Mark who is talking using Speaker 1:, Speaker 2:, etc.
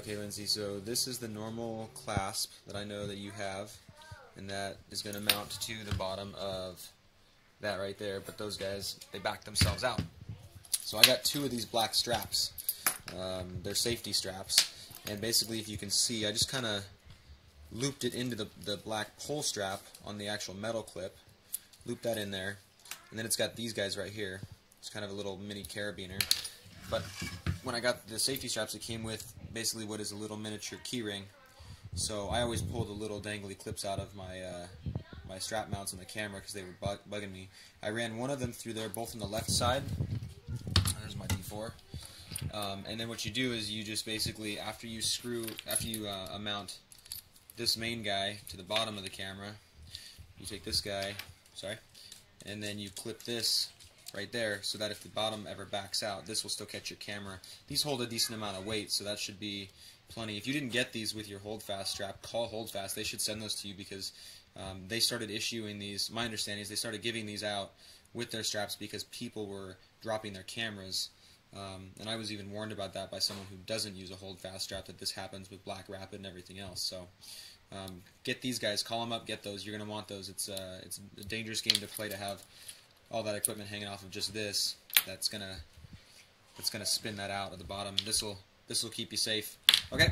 Speaker 1: Okay, Lindsay, so this is the normal clasp that I know that you have, and that is going to mount to the bottom of that right there, but those guys, they back themselves out. So I got two of these black straps. Um, they're safety straps, and basically if you can see, I just kind of looped it into the, the black pull strap on the actual metal clip, looped that in there, and then it's got these guys right here. It's kind of a little mini carabiner. But when I got the safety straps, it came with basically what is a little miniature keyring. So I always pull the little dangly clips out of my uh, my strap mounts on the camera because they were bug bugging me. I ran one of them through there, both on the left side. There's my D4. Um, and then what you do is you just basically, after you screw, after you uh, mount this main guy to the bottom of the camera, you take this guy, sorry, and then you clip this right there so that if the bottom ever backs out, this will still catch your camera. These hold a decent amount of weight, so that should be plenty. If you didn't get these with your Holdfast strap, call Holdfast. They should send those to you because um, they started issuing these, my understanding is they started giving these out with their straps because people were dropping their cameras. Um, and I was even warned about that by someone who doesn't use a Holdfast strap that this happens with Black Rapid and everything else. So um, get these guys, call them up, get those. You're going to want those. It's, uh, it's a dangerous game to play to have all that equipment hanging off of just this. That's gonna that's gonna spin that out at the bottom. This will this will keep you safe. Okay.